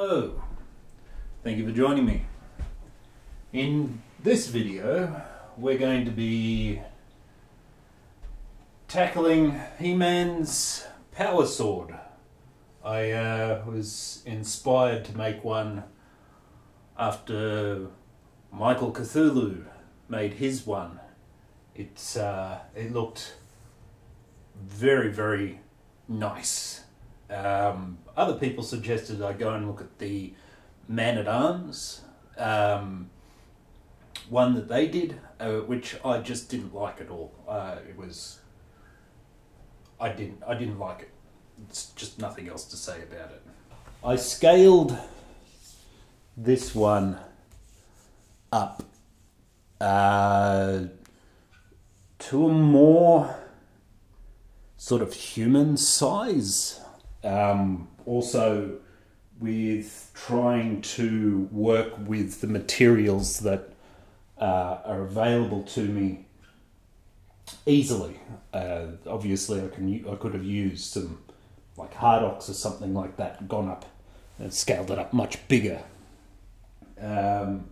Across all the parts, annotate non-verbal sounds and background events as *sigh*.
Hello, thank you for joining me. In this video, we're going to be tackling He-Man's Power Sword. I uh, was inspired to make one after Michael Cthulhu made his one. It's uh, it looked very very nice. Um, other people suggested I go and look at the Man at Arms um, one that they did, uh, which I just didn't like at all. Uh, it was I didn't I didn't like it. It's just nothing else to say about it. I scaled this one up uh, to a more sort of human size. Um, also, with trying to work with the materials that uh, are available to me easily. Uh, obviously, I can I could have used some like Hardox or something like that, gone up and scaled it up much bigger. Um,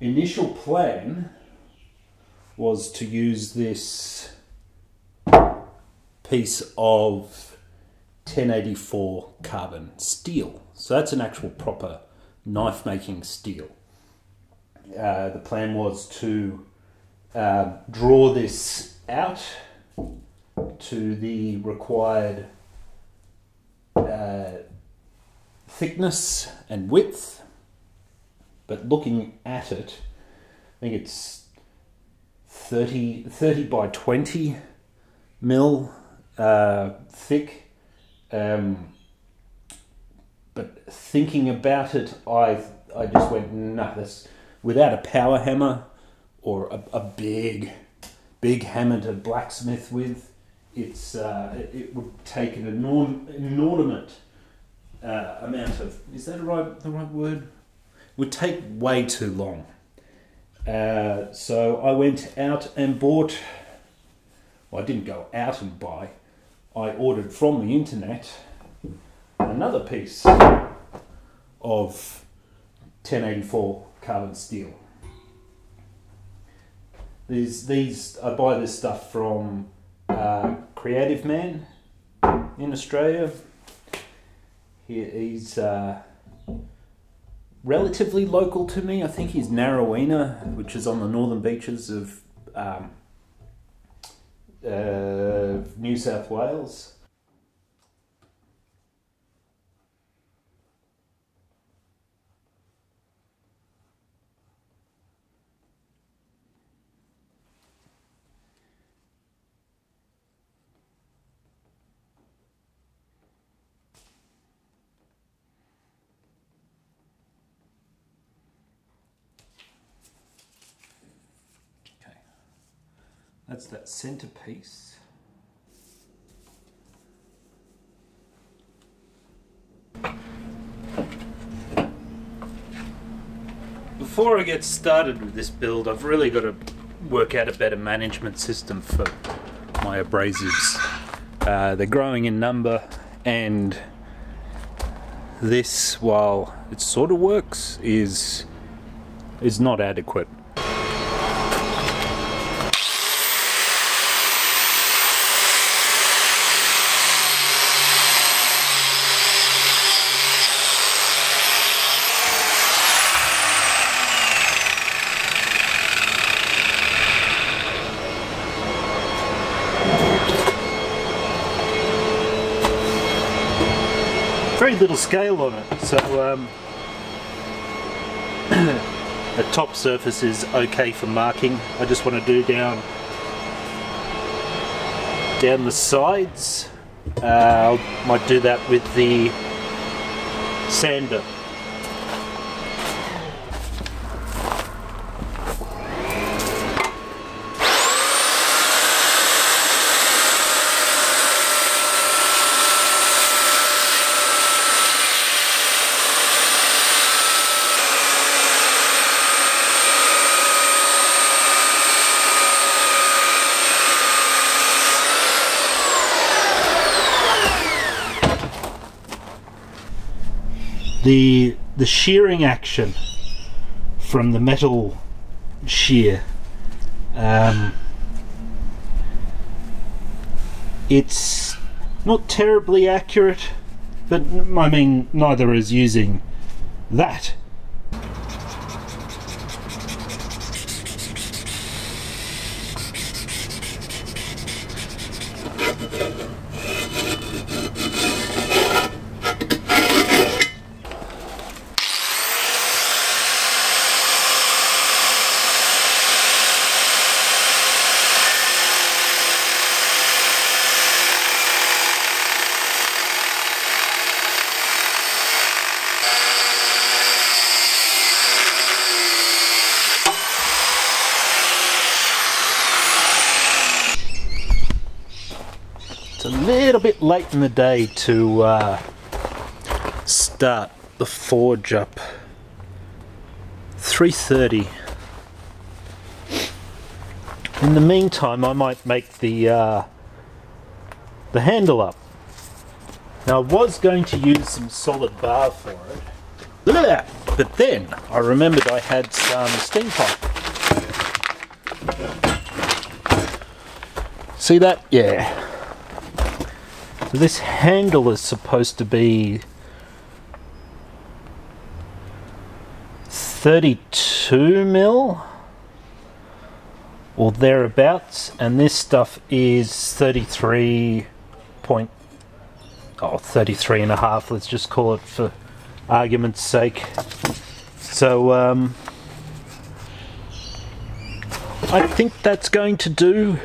initial plan was to use this piece of 1084 carbon steel. So that's an actual proper knife making steel. Uh, the plan was to uh, draw this out to the required uh, thickness and width, but looking at it, I think it's 30, 30 by 20 mil uh, thick. Um, but thinking about it, I I just went, nah, this without a power hammer or a, a big, big hammer to blacksmith with, it's uh, it, it would take an enorm, inordinate uh, amount of is that the right the right word? would take way too long. Uh, so I went out and bought. Well, I didn't go out and buy. I ordered from the internet another piece of 1084 carbon steel. These these I buy this stuff from uh, Creative Man in Australia. He, he's uh, relatively local to me. I think he's Narraweena, which is on the northern beaches of um, uh, New South Wales. That's that centerpiece. Before I get started with this build, I've really got to work out a better management system for my abrasives. Uh, they're growing in number, and this, while it sort of works, is is not adequate. Little scale on it. So um, *clears throat* the top surface is okay for marking. I just want to do down down the sides. Uh, I might do that with the sander the the shearing action from the metal shear. Um, it's not terribly accurate, but I mean, neither is using that. It's a little bit late in the day to uh, start the forge up. 3.30. In the meantime, I might make the uh, the handle up. Now, I was going to use some solid bar for it, Blah! but then I remembered I had some steam pipe. See that? Yeah. So this handle is supposed to be 32 mil or thereabouts, and this stuff is 33 point oh 33 and a half let's just call it for argument's sake. So um, I think that's going to do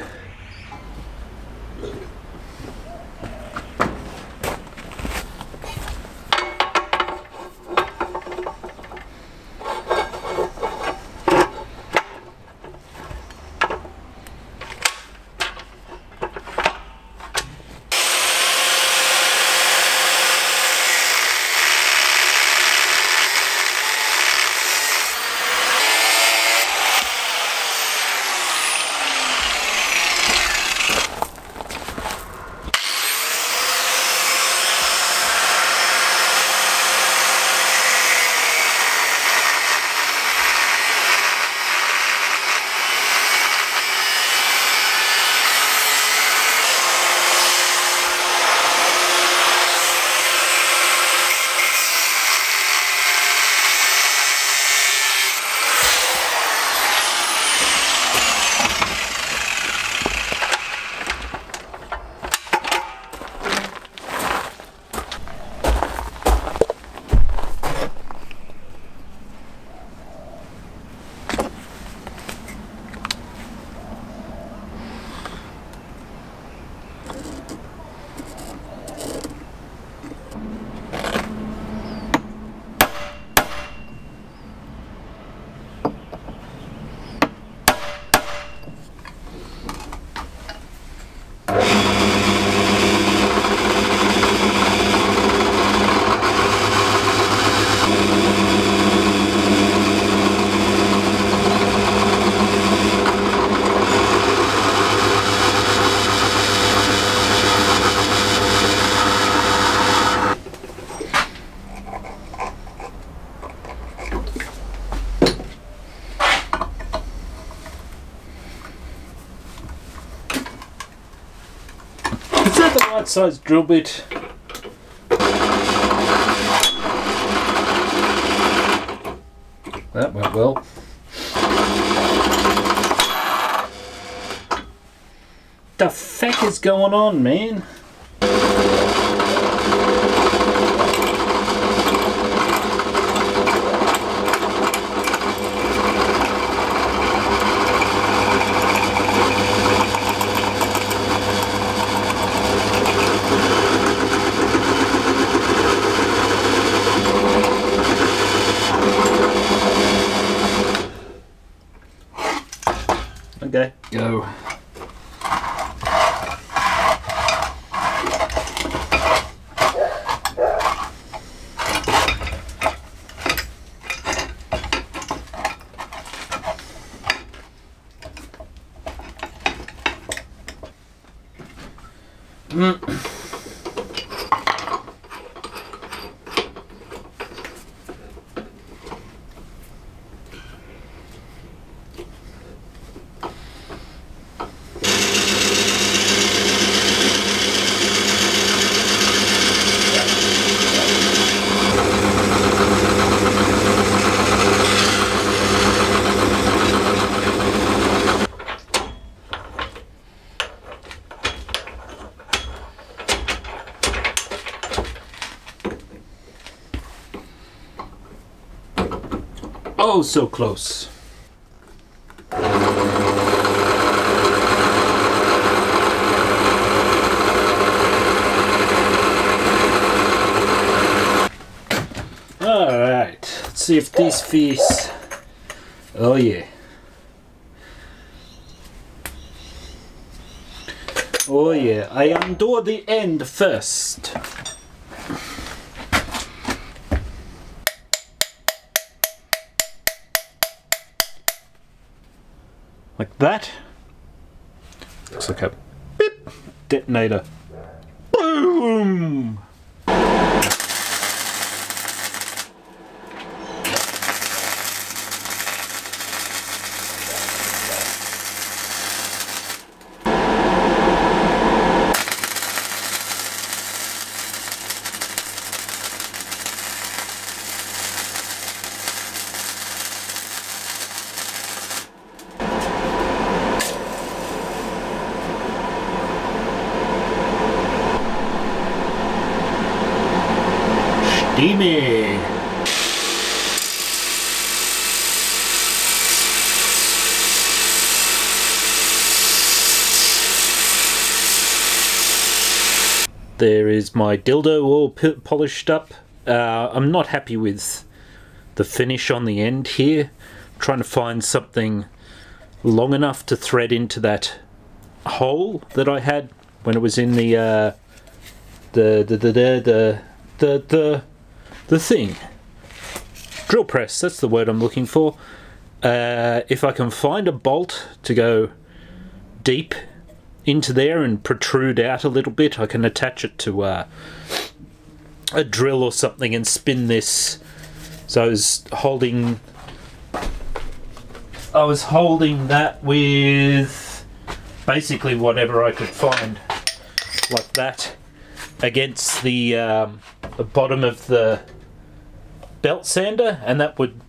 size drill bit? That went well. The feck is going on, man? Oh, so close. Alright, let's see if these fish. Oh, yeah. Oh, yeah, I undo the end first. Like that. Looks like a beep detonator. Boom! Steamy! There is my dildo all polished up. Uh, I'm not happy with the finish on the end here. trying to find something long enough to thread into that hole that I had when it was in the uh, the the the the the the, the, the thing. Drill press, that's the word I'm looking for. Uh, if I can find a bolt to go deep into there and protrude out a little bit, I can attach it to uh, a drill or something and spin this. So I was holding, I was holding that with basically whatever I could find, like that, against the, um, the bottom of the belt sander, and that would,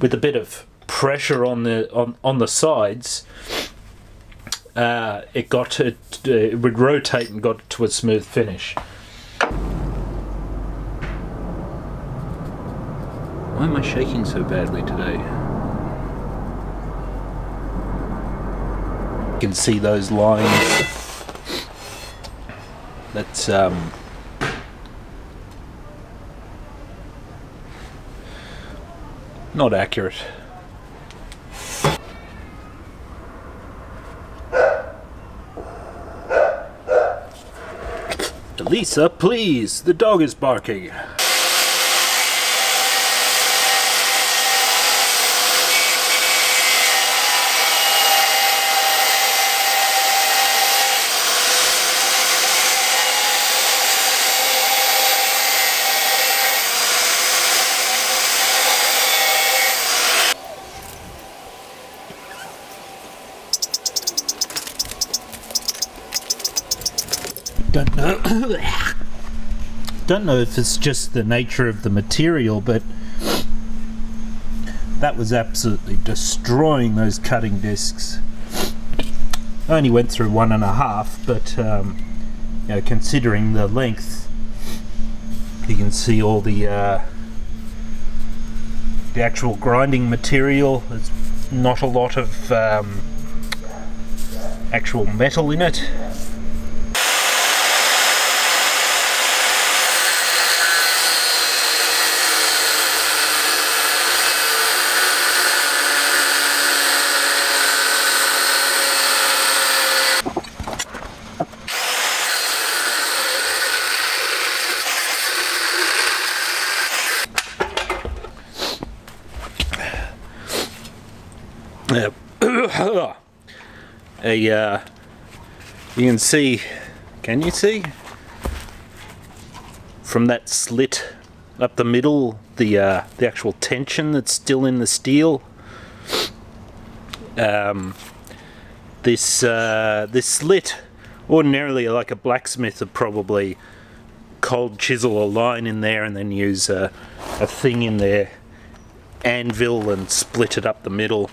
with a bit of pressure on the on on the sides, uh, it got it, it would rotate and got to a smooth finish. Why am I shaking so badly today? You can see those lines. That's um, not accurate. Lisa, please, the dog is barking. Don't know. Don't know if it's just the nature of the material, but that was absolutely destroying those cutting discs. I only went through one and a half, but um, you know, considering the length, you can see all the uh, the actual grinding material. There's not a lot of um, actual metal in it. Yeah. A uh, you can see can you see? From that slit up the middle the uh, the actual tension that's still in the steel. Um, this uh, this slit ordinarily like a blacksmith would probably cold chisel a line in there and then use a, a thing in there anvil and split it up the middle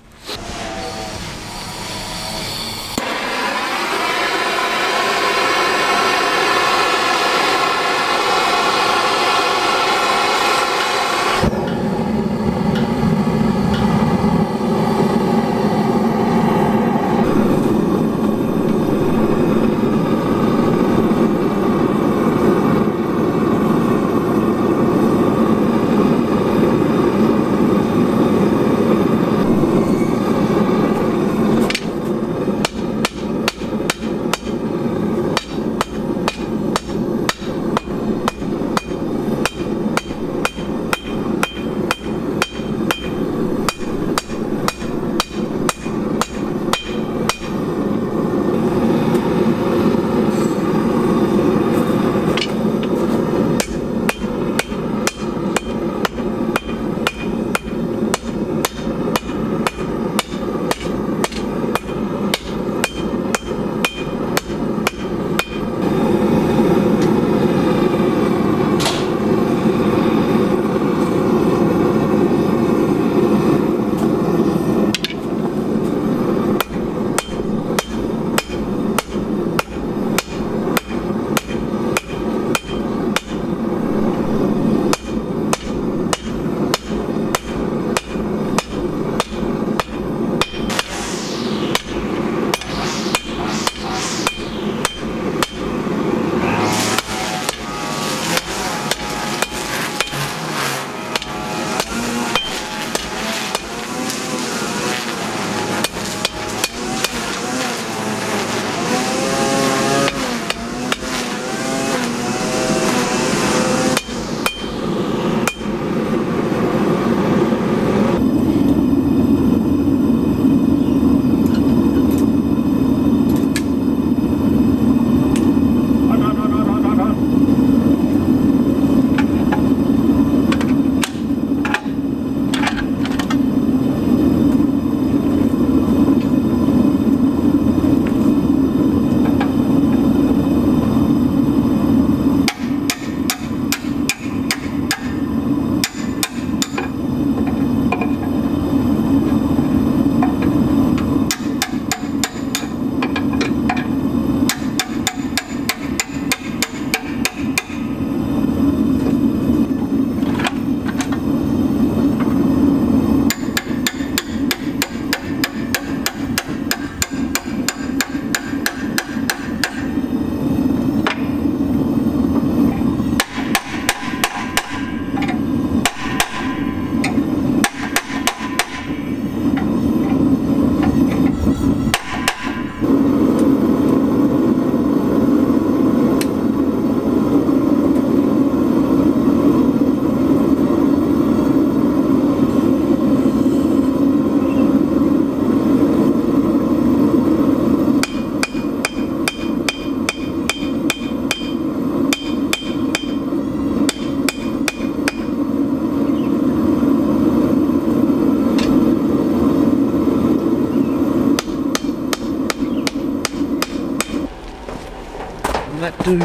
do.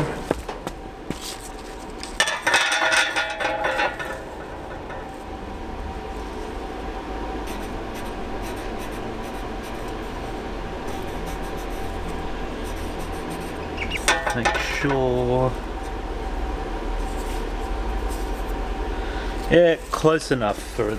Make sure. Yeah, close enough for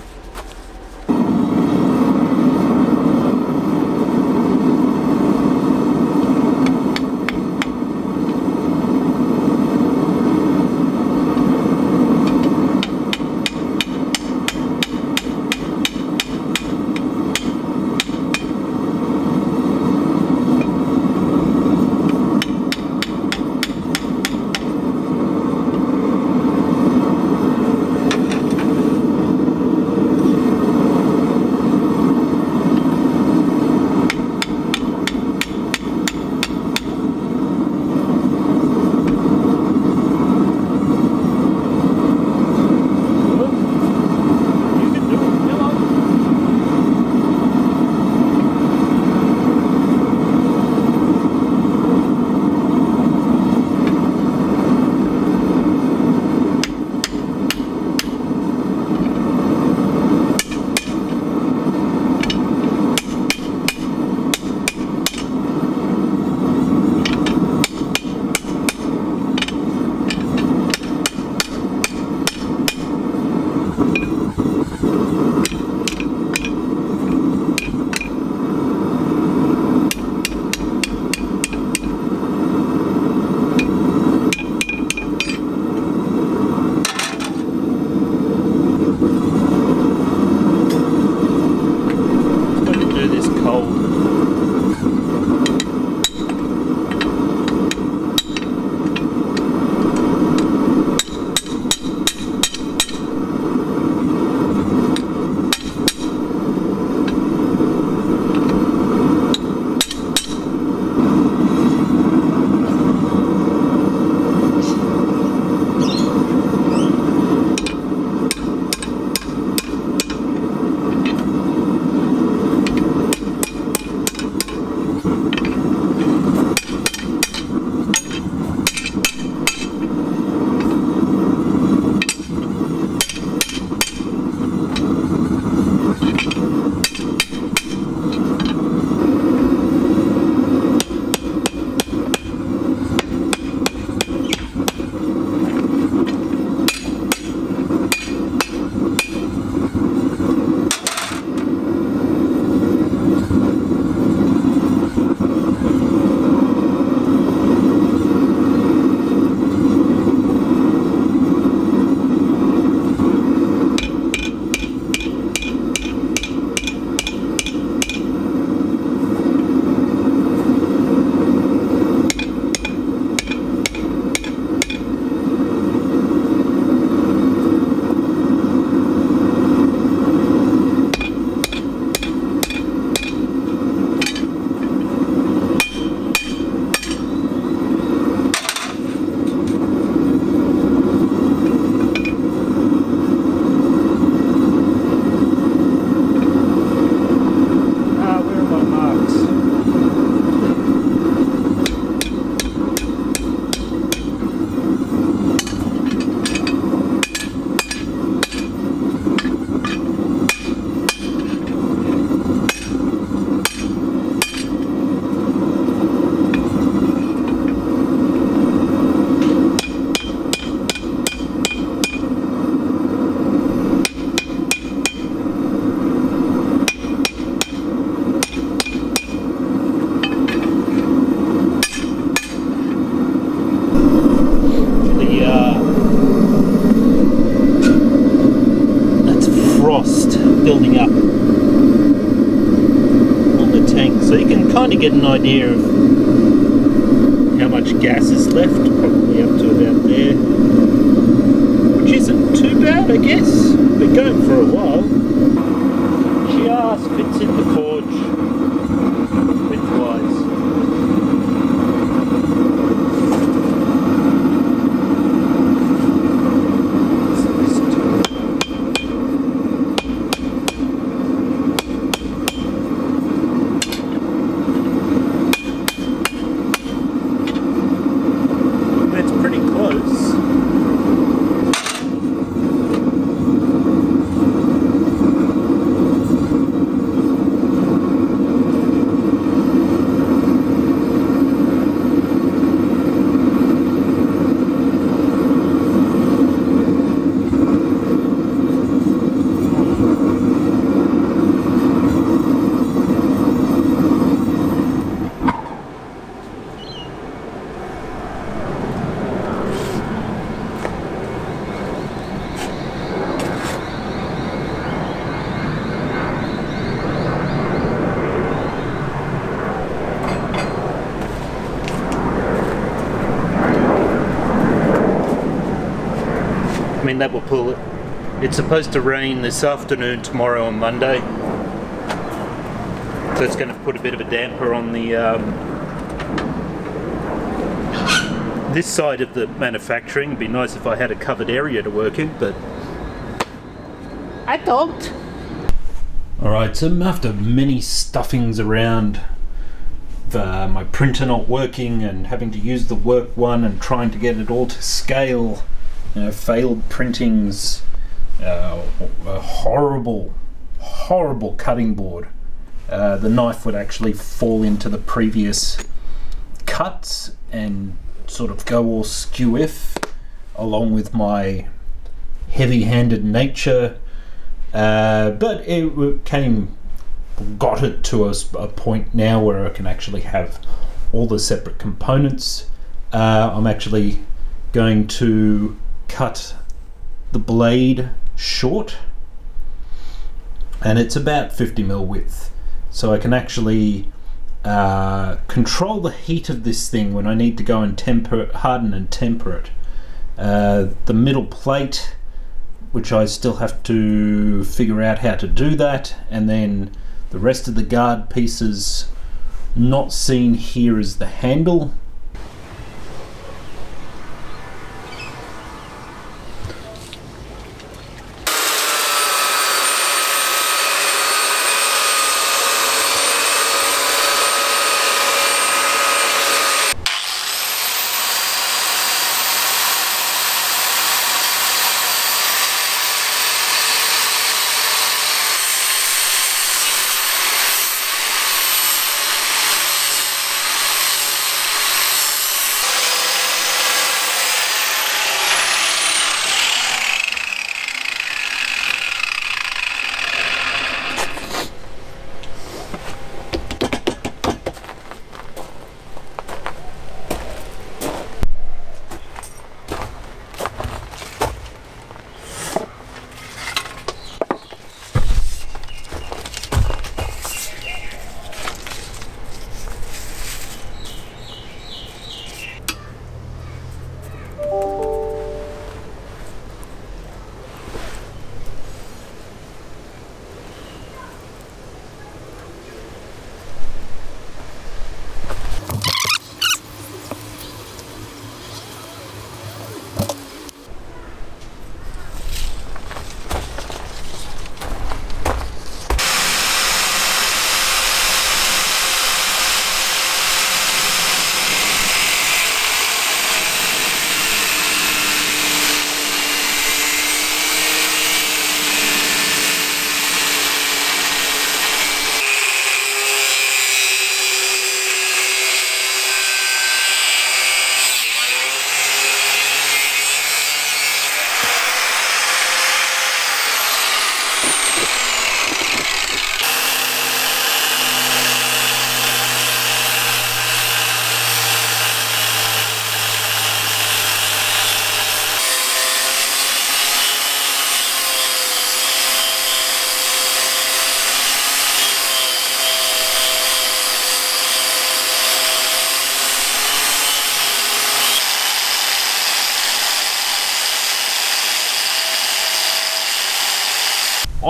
get an idea of how much gas is left, probably up to about there. Which isn't too bad, I guess. Been going for a while. Just fits in the forge widthwise. mean, that will pull it. It's supposed to rain this afternoon, tomorrow, and Monday. So it's going to put a bit of a damper on the um, this side of the manufacturing. It'd be nice if I had a covered area to work in, but I don't. Alright, so after many stuffings around uh, my printer not working and having to use the work one and trying to get it all to scale, you know, failed printings, uh, a horrible, horrible cutting board. Uh, the knife would actually fall into the previous cuts and sort of go all skew if, along with my heavy handed nature. Uh, but it came, got it to a, a, point now where I can actually have all the separate components. Uh, I'm actually going to cut the blade short and it's about 50 mil width so I can actually uh, control the heat of this thing when I need to go and temper harden and temper it. Uh, the middle plate, which I still have to figure out how to do that, and then the rest of the guard pieces not seen here is the handle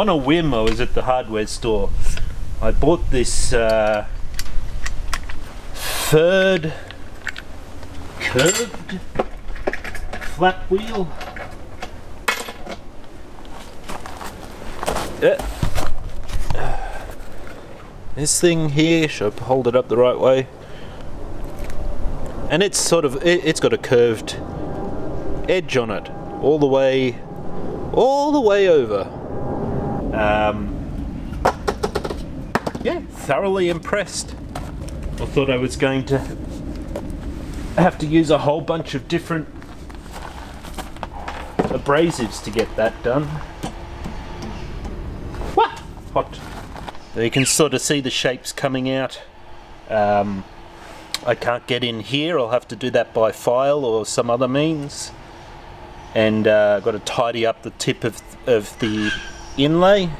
on a whim, I was at the hardware store. I bought this uh, third curved flap wheel. Yeah. This thing here, should I hold it up the right way? And it's sort of, it, it's got a curved edge on it, all the way, all the way over. Um, yeah, thoroughly impressed. I thought I was going to have to use a whole bunch of different abrasives to get that done. What? Hot. You can sort of see the shapes coming out. Um, I can't get in here, I'll have to do that by file or some other means. And uh, I've got to tidy up the tip of, of the inlay.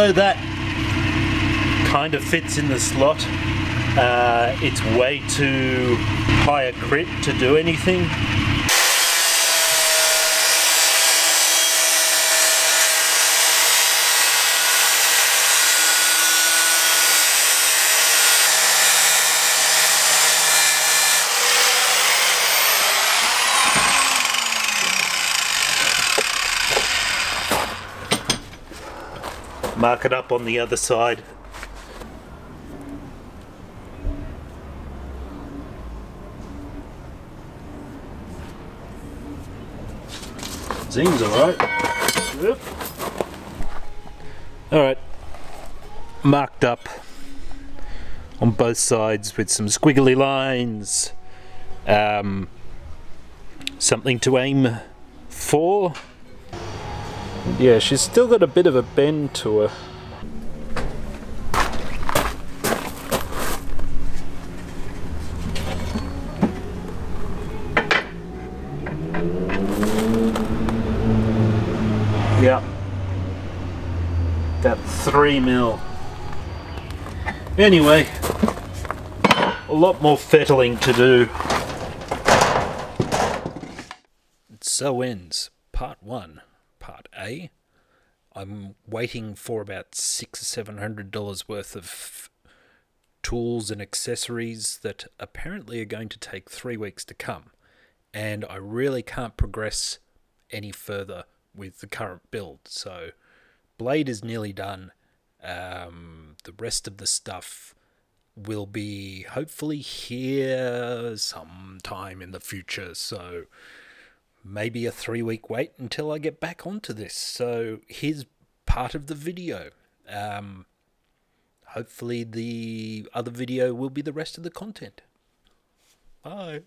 Although that kind of fits in the slot, uh, it's way too high a grit to do anything. Mark it up on the other side. Seems alright. Yep. Alright. Marked up on both sides with some squiggly lines. Um, something to aim for. Yeah, she's still got a bit of a bend to her. Yeah. That three mil. Anyway, a lot more fettling to do. So ends part one part A. I'm waiting for about six or seven hundred dollars worth of tools and accessories that apparently are going to take three weeks to come, and I really can't progress any further with the current build. So, blade is nearly done. Um, the rest of the stuff will be hopefully here sometime in the future. So maybe a three week wait until I get back onto this. So here's part of the video. Um, hopefully, the other video will be the rest of the content. Bye.